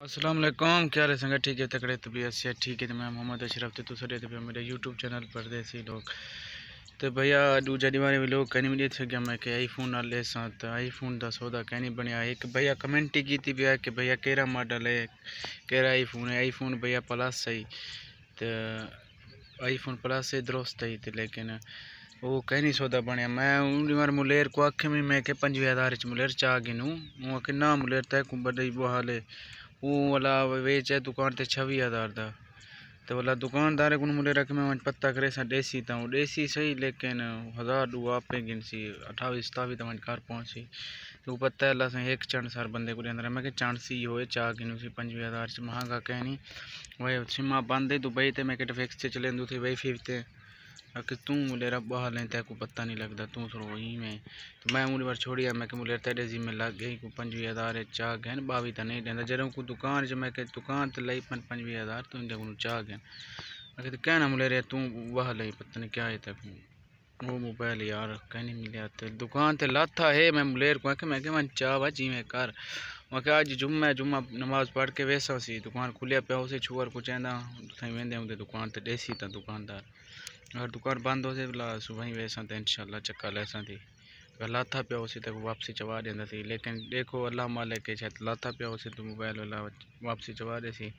असलम क्या हाल है संगत? ठीक है, तकड़े तबीयत से ठीक है। तो मैं मोहम्मद अशरफ तो दूसरे तो मेरे यूट्यूब चैनल पर देसी लोग। तो भैया, दूजा दीवारे में लोग कहनी मिले थे मैं कि आई फ़ोन ना ले सा तो आई फ़ोन का सौदा कहनी बनया एक भैया कमेंट ही की भी कि भैया केरा मॉडल है? केरा आई फ़ोन है? आई फ़ोन भैया प्लस सही तो आई फ़ोन प्लस है दुरुस्त है तो लेकिन वो कहनी सौदा बनया मैं उन बार मुलेर को आखे में मैं के पंजी हज़ार मुलेर चाह गिनू। वो कि ना मुलेर तय बड़ी है। वो वाला वेच है, दुकान ते छवीह हज़ार का तो वाला दुकानदार को मुझे रख में पता करे सा देसी था देसी सही, लेकिन हज़ार दू आप गिनसी अठावी सतावी तो घर पहुँची। तो पता है, अल्लाह एक चंड सार बंदे को अंदर मैं चांसी हो चाह गिनू सी, पंजवी हज़ार महँगा कहनी वही सिमा बंद दुबई ते, मैं फिक्स से चले थी, वही फिर अगर तू मुझे रब हालें तेको पता नहीं लगता, तू थोड़ा वही में। तो मैं मुझे बार छोड़िया मैं मुझे तेरे जी में लग गई को पंजी हज़ार चाह गए बावी तो नहीं देंदा। जब को दुकान च, मैं दुकान तो लाई पन हज़ार, तू इंदे को चाह गए अगर तो कहना रे, तू वह लाई पता नहीं क्या है तक वो मोबाइल यार, कहीं नहीं मिले तो। दुकान ते लाथा है, मैं मुलेर को आखे मैं चाह वा जी मैं कर। मैं अज जुम्मा जुम्मा नमाज़ पढ़ के वैसा सी, दुकान खुलिया पिया उसे छुअर को चेंदा वेंदे होंगे दुकान ते, देसी था दुकानदार अगर दुकान बंद हो जाए बोला सुबह ही वैसा तो इनशाला चक्का लैसा थी अगर लाथा पिया उसी तक वापसी चवा देंदा थी लेकिन देखो अल्लाह मालिक के शायद लाथा पिया उसी तो मोबाइल वाला वापसी चवा दे सी।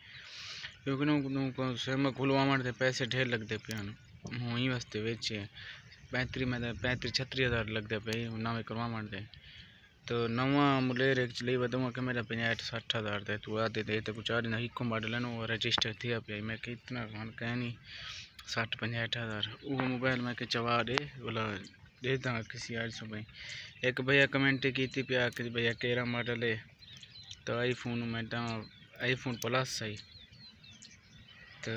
क्योंकि नु सिम खुलवावण ते पैसे ढेर लगते पे हूँ ही वास्ते वेचे। पैंतरी में पैंतरी छत्री हज़ार लगते पे नवे करवावण ते। तो नवा मुलेर एक्चुअली वधूँगा कि मेरा पंजाहठ सठ हज़ार ते तू आते ते तो कुछ आ हिकु मॉडल है रजिस्टर थिया पे मैं कितना कह नहीं सठ पंजाहठ हज़ार। वो मोबाइल मैं चवा दे बोला दे दूँगा किसी आज सुबह एक भैया कमेंट की थी कि भैया केरा मॉडल है? तो आई फ़ोन मैं आई फ़ोन प्लस सही तो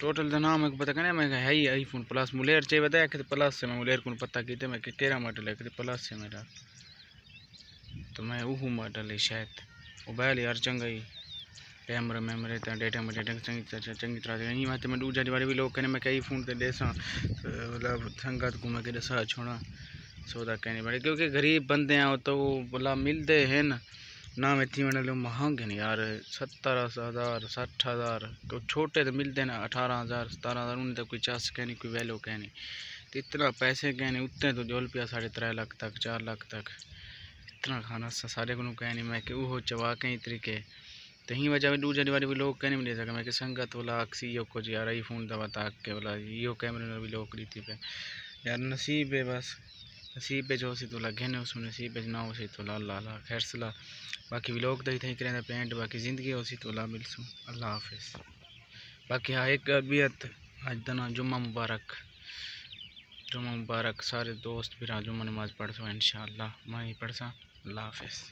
टोटल तो नाम एक पता करना मैं है ही आई फ़ोन प्लस मुलेर चाहिए बताया कि प्लस से मैं मुलेर को पता की मैं केरा मॉडल है? कि प्लस से मेरा। तो मैं वो मॉडल शायद। मोबाइल यार चंगा ही। कैमरा मैमरे डेटा में डेटा चंगी चंगी तरह से यहीं मैं दूजा वाले भी लोग कहने, मैं कई फ़ोन पे देसा मतलब संगत को मैं दसा, छोड़ा। सौदा कहने बड़े क्योंकि गरीब बंदे हैं तो बोला, मिलते हैं ना। ना में थी मैंने महँगे नहीं यार, सत्तर हज़ार, सठ हज़ार। तो छोटे तो मिलते ना, अठारह हज़ार, सतारह हज़ार, उन्हें तो कोई चास कहनी, कोई वैल्यू कहनी। तो इतना पैसे कहने, उतने तो जोल पिया साढ़े त्रै लाख तक, चार लाख तक। इतना खाना सा, सारे को कहनी मैं कि वो चवा कई तरीके। तो ही वजह दूसरी वाले भी लोग कहने में दे सके। मैं कि संगत वाला अक्सी यो कुछ यार आई फ़ोन दवा ताक के वाला, यो कैमरे में भी लोग रीति पे। यार नसीब है बस, नसीब पे जो सी तो लगे ने उसमें, नसीब पे ना हो सी तो अल्लाह अल्लाह खैर सला। बाकी लोग तो थी करें पेंट बाकी ज़िंदगी हो सी तो ला मिल सू। अल्लाह हाफिज़। बाकी हाँ एक अबियत आज दना जुम्मा मुबारक। जुम्मा मुबारक, सारे दोस्त भी राजू नमाज़ पढ़ सो इन मैं ही पढ़ सा। अल्लाह हाफिज़।